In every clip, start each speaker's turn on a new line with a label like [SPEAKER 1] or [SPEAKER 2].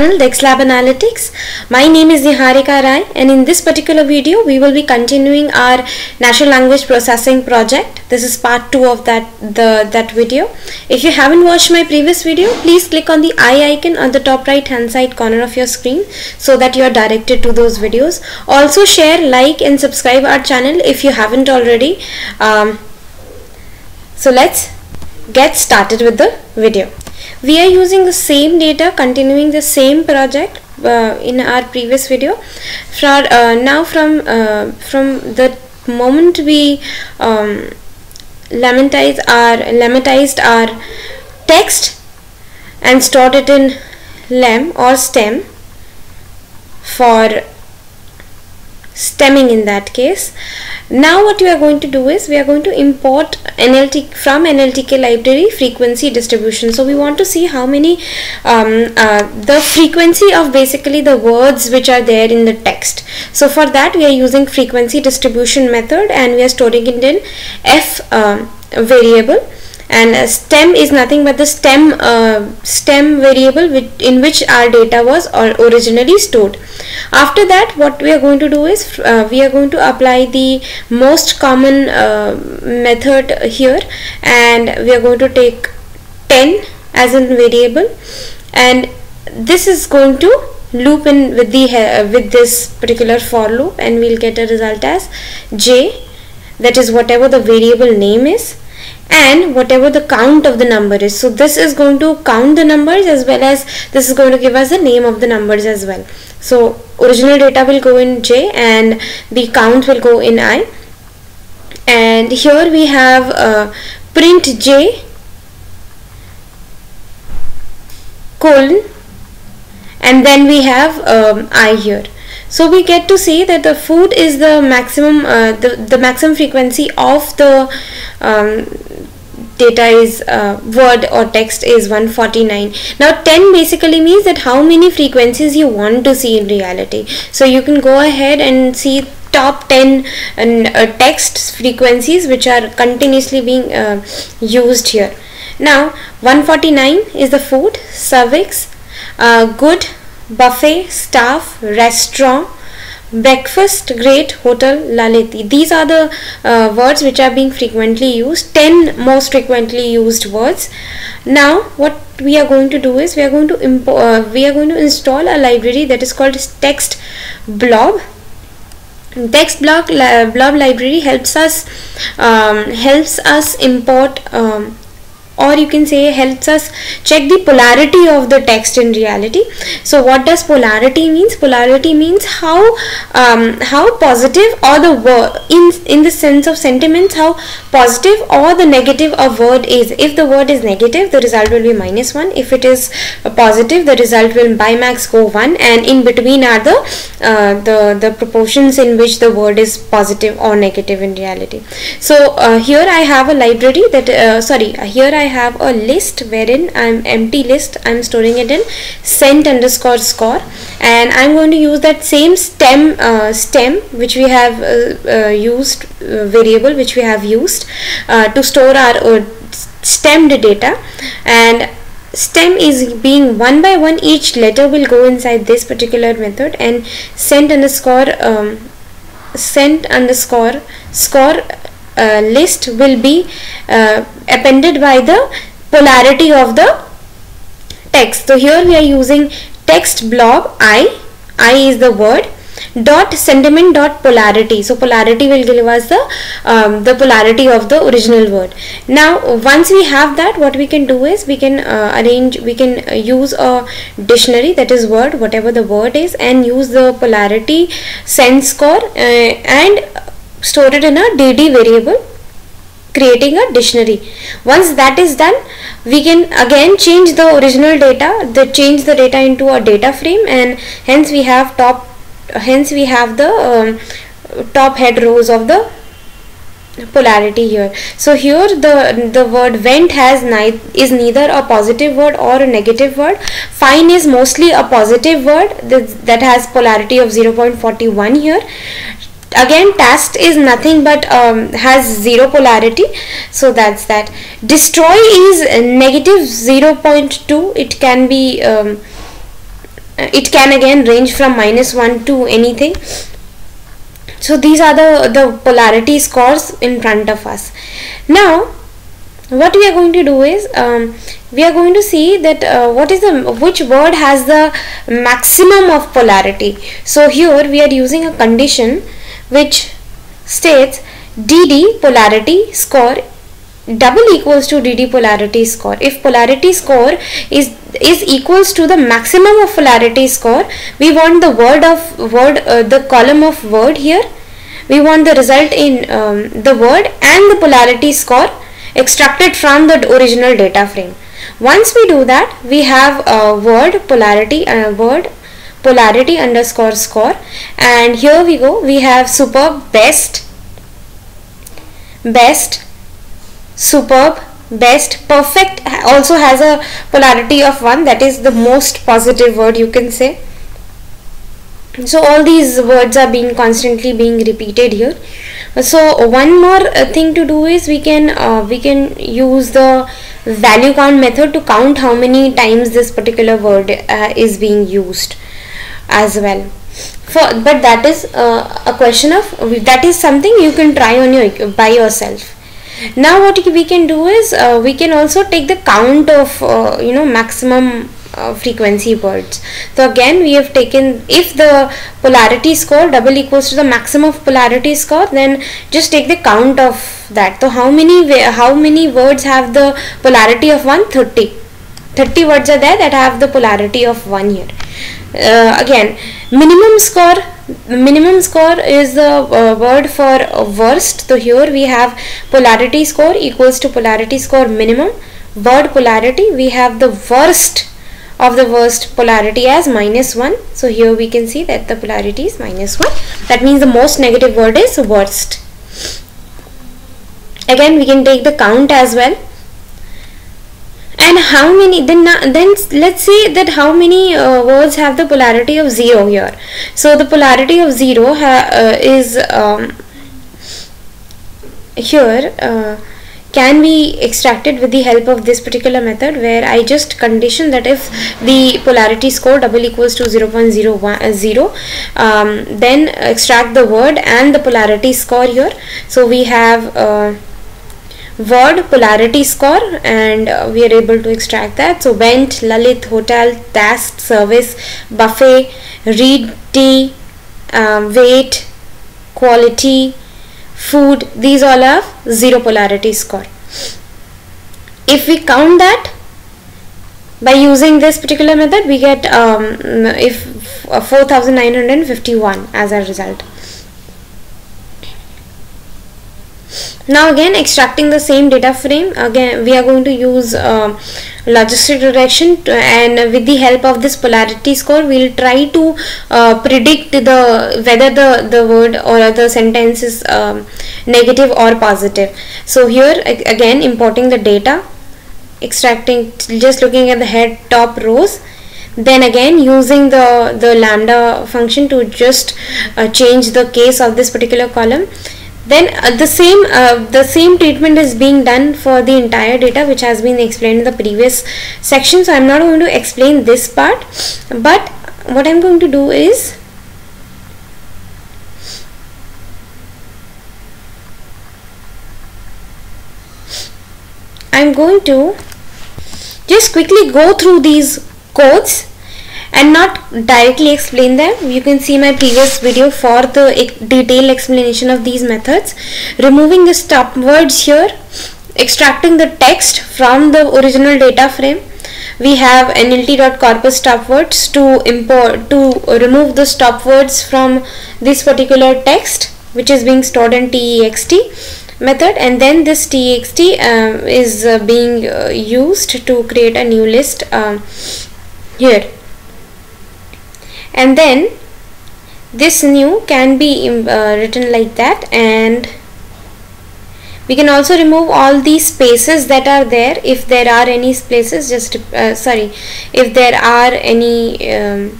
[SPEAKER 1] channel DexLab Analytics. My name is Niharika Rai and in this particular video we will be continuing our natural language processing project. This is part 2 of that the that video. If you haven't watched my previous video please click on the i icon on the top right hand side corner of your screen so that you are directed to those videos. Also share, like and subscribe our channel if you haven't already. Um, so let's get started with the video we are using the same data continuing the same project uh, in our previous video. For uh, now from uh, from the moment we um, our lemmatized our text and stored it in lem or stem for stemming in that case. Now what we are going to do is we are going to import NLT from NLTK library frequency distribution. So we want to see how many um, uh, the frequency of basically the words which are there in the text. So for that we are using frequency distribution method and we are storing it in f uh, variable and stem is nothing but the stem uh, stem variable which, in which our data was or originally stored. After that what we are going to do is uh, we are going to apply the most common uh, method here. And we are going to take 10 as a variable. And this is going to loop in with the uh, with this particular for loop. And we'll get a result as j. That is whatever the variable name is and whatever the count of the number is. So this is going to count the numbers as well as this is going to give us the name of the numbers as well. So original data will go in j and the count will go in i. And here we have uh, print j colon and then we have um, i here. So we get to see that the food is the maximum uh, the, the maximum frequency of the um, data is uh, word or text is 149 now 10 basically means that how many frequencies you want to see in reality. So you can go ahead and see top 10 and uh, text frequencies which are continuously being uh, used here. Now 149 is the food cervix uh, good buffet staff restaurant breakfast great hotel laliti these are the uh, words which are being frequently used 10 most frequently used words. Now what we are going to do is we are going to import uh, we are going to install a library that is called text blob. Text block blob library helps us um, helps us import um, or you can say helps us check the polarity of the text in reality. So what does polarity means? Polarity means how um, how positive or the word in in the sense of sentiments how positive or the negative a word is. If the word is negative the result will be minus 1 if it is positive the result will by max go 1 and in between are the uh, the the proportions in which the word is positive or negative in reality. So uh, here I have a library that uh, sorry here I have a list wherein I'm empty list I'm storing it in sent underscore score. And I'm going to use that same stem uh, stem which we have uh, uh, used uh, variable which we have used uh, to store our stemmed data. And stem is being one by one each letter will go inside this particular method. And sent underscore um, underscore score uh, list will be uh, appended by the polarity of the text. So here we are using TextBlob i, i is the word dot sentiment dot polarity. So polarity will give us the um, the polarity of the original word. Now once we have that what we can do is we can uh, arrange we can uh, use a dictionary that is word whatever the word is and use the polarity sense score uh, and store it in a dd variable creating a dictionary. Once that is done we can again change the original data the change the data into a data frame and hence we have top hence we have the um, top head rows of the polarity here. So here the the word went has is neither a positive word or a negative word. Fine is mostly a positive word that, that has polarity of 0.41 here again test is nothing but um, has zero polarity. So that's that. Destroy is negative 0.2 it can be um, it can again range from minus 1 to anything. So these are the the polarity scores in front of us. Now what we are going to do is um, we are going to see that uh, what is the which word has the maximum of polarity. So here we are using a condition which states dd polarity score double equals to dd polarity score. If polarity score is is equals to the maximum of polarity score we want the word of word uh, the column of word here. We want the result in um, the word and the polarity score extracted from the original data frame. Once we do that we have a word polarity and a word polarity underscore score. And here we go. We have superb best best superb best perfect also has a polarity of 1 that is the most positive word you can say. So all these words are being constantly being repeated here. So one more uh, thing to do is we can uh, we can use the value count method to count how many times this particular word uh, is being used as well. For but that is uh, a question of that is something you can try on your by yourself. Now what we can do is uh, we can also take the count of uh, you know maximum uh, frequency words. So again we have taken if the polarity score double equals to the maximum of polarity score then just take the count of that. So how many how many words have the polarity of 130 30 words are there that have the polarity of 1 here uh, again minimum score minimum score is the uh, word for worst. So here we have polarity score equals to polarity score minimum. Word polarity we have the worst of the worst polarity as minus 1 so here we can see that the polarity is minus 1 that means the most negative word is worst. Again we can take the count as well and how many then then let's say that how many uh, words have the polarity of 0 here. So the polarity of 0 uh, is um, here uh, can be extracted with the help of this particular method where I just condition that if the polarity score double equals to 0 0.01 uh, um, then extract the word and the polarity score here. So we have uh, word polarity score and uh, we are able to extract that. So went lalit hotel task service buffet read tea um, weight quality food these all have zero polarity score. If we count that by using this particular method we get um, if uh, 4951 as a result now again extracting the same data frame again we are going to use uh, logistic regression and with the help of this polarity score we'll try to uh, predict the whether the the word or the sentence is um, negative or positive. So here again importing the data extracting just looking at the head top rows then again using the the lambda function to just uh, change the case of this particular column then uh, the same uh, the same treatment is being done for the entire data which has been explained in the previous section. So I'm not going to explain this part but what I'm going to do is I'm going to just quickly go through these codes and not directly explain them. You can see my previous video for the detailed explanation of these methods. Removing the stop words here extracting the text from the original data frame. We have nltk.corpus stop words to import to remove the stop words from this particular text which is being stored in text method. And then this txt uh, is uh, being uh, used to create a new list um, here and then this new can be um, uh, written like that. And we can also remove all these spaces that are there. If there are any spaces just uh, sorry if there are any um,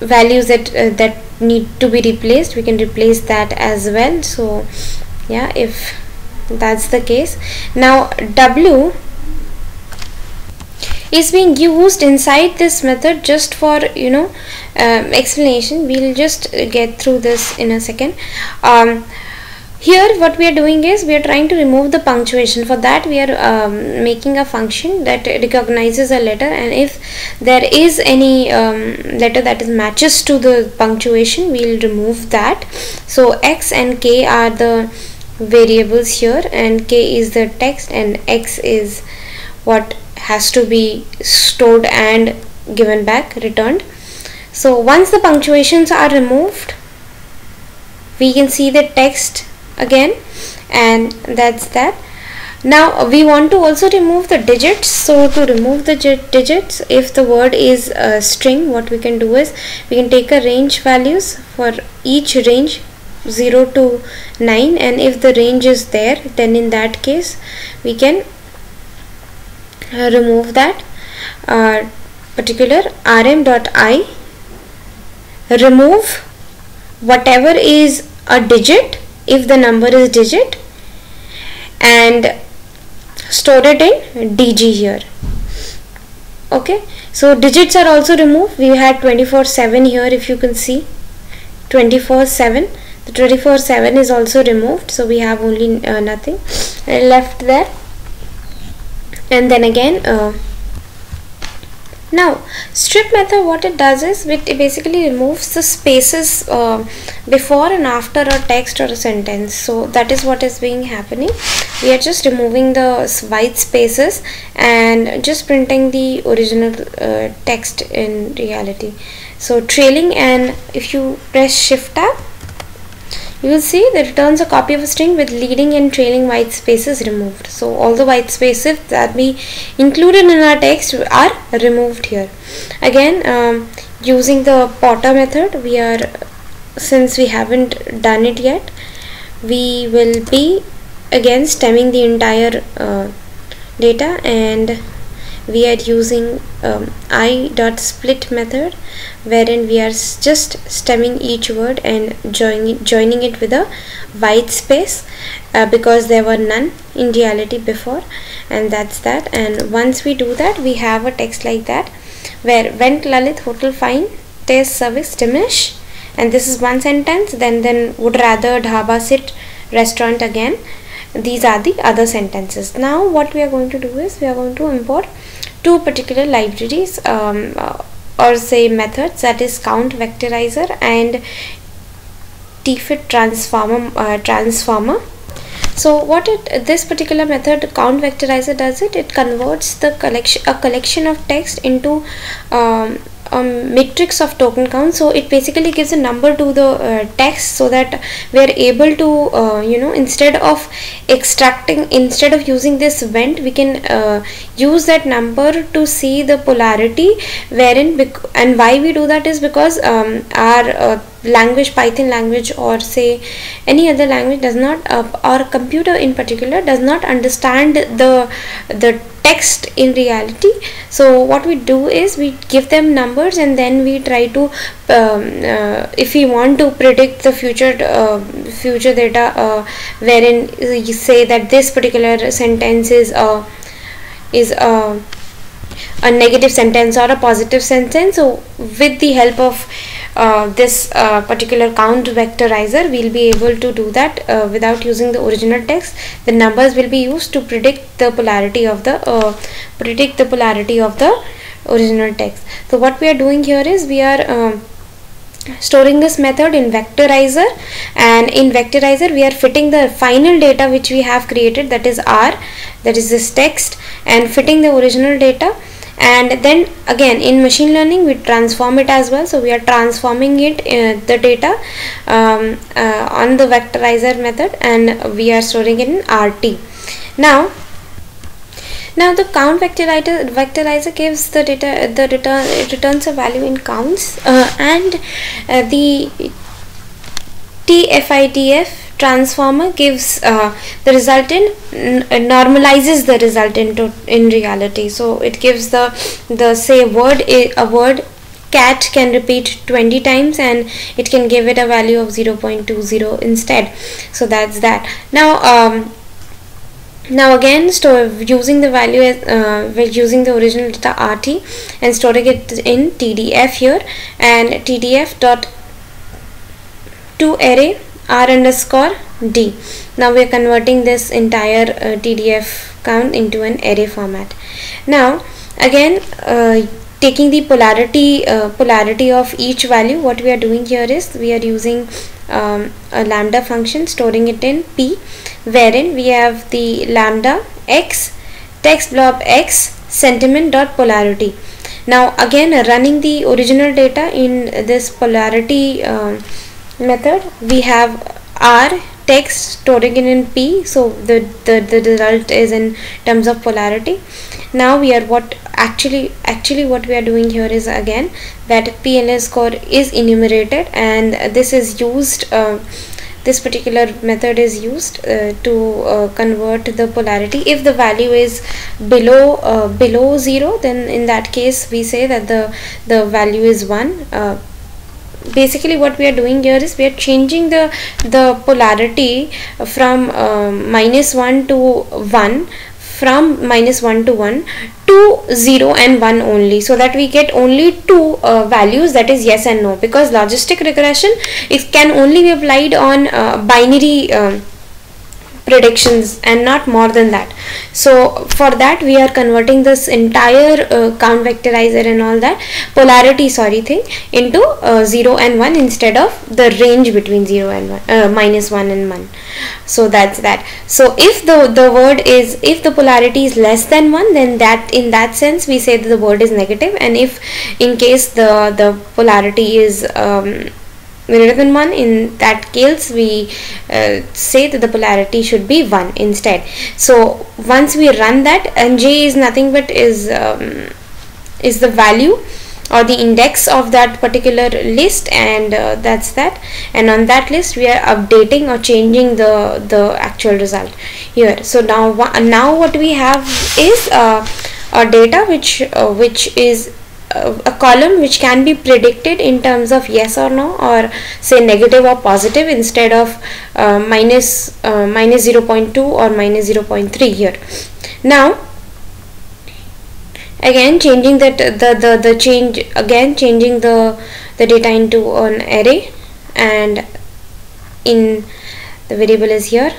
[SPEAKER 1] values that uh, that need to be replaced we can replace that as well. So yeah if that's the case. Now w is being used inside this method just for you know um, explanation. We'll just get through this in a second. Um, here what we are doing is we are trying to remove the punctuation. For that we are um, making a function that recognizes a letter and if there is any um, letter that is matches to the punctuation we'll remove that. So x and k are the variables here and k is the text and x is what has to be stored and given back returned. So once the punctuations are removed we can see the text again and that's that. Now we want to also remove the digits. So to remove the digits if the word is a string what we can do is we can take a range values for each range 0 to 9 and if the range is there then in that case we can remove that. Uh, particular rm.i remove whatever is a digit if the number is digit and store it in dg here. Okay? So digits are also removed. We had 24 7 here if you can see. 24 7 the 24 7 is also removed so we have only uh, nothing left there and then again uh, now strip method what it does is it basically removes the spaces uh, before and after a text or a sentence. So that is what is being happening. We are just removing the white spaces and just printing the original uh, text in reality. So trailing and if you press shift tab you will see that returns a copy of a string with leading and trailing white spaces removed. So all the white spaces that we included in our text are removed here. Again um, using the Porter method we are since we haven't done it yet we will be again stemming the entire uh, data and we are using um, i dot split method wherein we are just stemming each word and joining joining it with a white space uh, because there were none in reality before and that's that. And once we do that we have a text like that where went Lalit hotel fine taste service diminish and this is one sentence then then would rather dhaba sit restaurant again. These are the other sentences. Now what we are going to do is we are going to import two particular libraries um, uh, or say methods that is count vectorizer and tfidf transformer uh, transformer. So what it this particular method count vectorizer does it? It converts the collection a collection of text into um, a matrix of token count. So it basically gives a number to the uh, text so that we are able to uh, you know instead of extracting instead of using this went we can uh, use that number to see the polarity wherein and why we do that is because um, our uh, language python language or say any other language does not uh, or computer in particular does not understand the the text in reality. So what we do is we give them numbers and then we try to um, uh, if we want to predict the future uh, future data uh, wherein you say that this particular sentence is a is a a negative sentence or a positive sentence. So with the help of uh, this uh, particular count vectorizer we'll be able to do that uh, without using the original text. The numbers will be used to predict the polarity of the uh, predict the polarity of the original text. So what we are doing here is we are um, storing this method in vectorizer and in vectorizer we are fitting the final data which we have created that is r that is this text and fitting the original data and then again in machine learning we transform it as well. So we are transforming it uh, the data um, uh, on the vectorizer method and we are storing it in RT now now the count vectorizer vectorizer gives the data the return it returns a value in counts uh, and uh, the TFIDF transformer gives uh, the resultant normalizes the resultant in reality. So it gives the the say word a word cat can repeat 20 times and it can give it a value of 0.20 instead. So that's that. Now um, now again store using the value as uh, using the original data rt and storing it in tdf here and tdf dot to array r underscore d. Now we are converting this entire uh, tdf count into an array format. Now again uh, taking the polarity uh, polarity of each value what we are doing here is we are using um, a lambda function storing it in p wherein we have the lambda x TextBlob x sentiment dot polarity. Now again running the original data in this polarity uh, method. We have r text storing it in p so the, the the result is in terms of polarity. Now we are what actually actually what we are doing here is again that PLS score is enumerated and this is used uh, this particular method is used uh, to uh, convert the polarity. If the value is below uh, below 0 then in that case we say that the the value is 1 uh, basically what we are doing here is we are changing the the polarity from uh, minus 1 to 1 from minus 1 to 1 to 0 and 1 only so that we get only two uh, values that is yes and no because logistic regression it can only be applied on uh, binary uh, predictions and not more than that. So for that we are converting this entire uh, count vectorizer and all that polarity sorry thing into uh, 0 and 1 instead of the range between 0 and 1 uh, minus 1 and 1 so that's that. So if the the word is if the polarity is less than 1 then that in that sense we say that the word is negative. And if in case the the polarity is um, greater than 1 in that case we uh, say that the polarity should be 1 instead. So once we run that and j is nothing but is um, is the value or the index of that particular list and uh, that's that. And on that list we are updating or changing the the actual result here. So now now what we have is uh, a data which uh, which is a column which can be predicted in terms of yes or no or say negative or positive instead of uh, minus, uh, minus 0.2 or minus 0.3 here. Now again changing that the, the the change again changing the the data into an array and in the variable is here.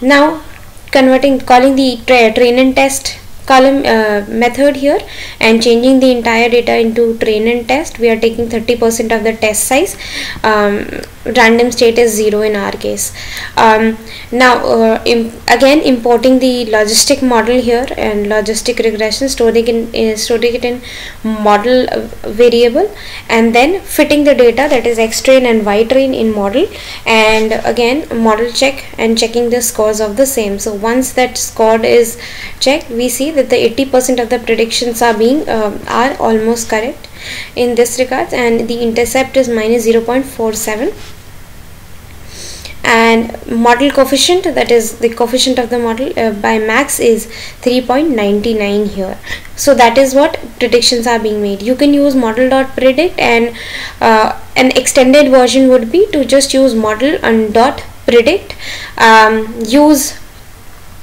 [SPEAKER 1] Now converting calling the tra train and test column uh, method here and changing the entire data into train and test. We are taking 30% of the test size. Um, random state is 0 in our case. Um, now uh, again importing the logistic model here and logistic regression storing, in, uh, storing it in model uh, variable and then fitting the data that is x train and y train in model and again model check and checking the scores of the same. So once that score is checked we see that the 80% of the predictions are being uh, are almost correct in this regards and the intercept is minus 0.47 and model coefficient that is the coefficient of the model uh, by max is 3.99 here. So that is what predictions are being made. You can use model dot predict and uh, an extended version would be to just use model and dot predict. Um, use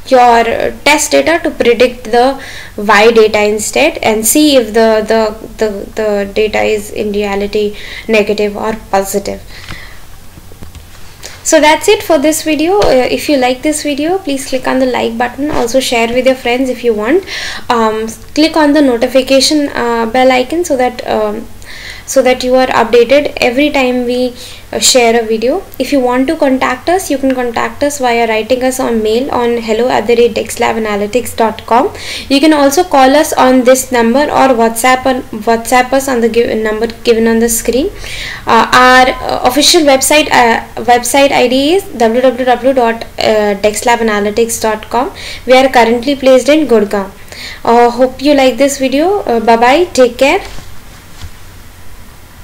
[SPEAKER 1] your test data to predict the y data instead and see if the, the, the, the data is in reality negative or positive. So that's it for this video. Uh, if you like this video, please click on the like button. Also share with your friends if you want. Um, click on the notification uh, bell icon so that um, so that you are updated every time we uh, share a video. If you want to contact us you can contact us via writing us on mail on hello at the rate dexlabanalytics.com you can also call us on this number or whatsapp on whatsapp us on the give, number given on the screen. Uh, our uh, official website uh, website id is www.dexlabanalytics.com we are currently placed in gurgaon. Uh, hope you like this video. Uh, bye bye take care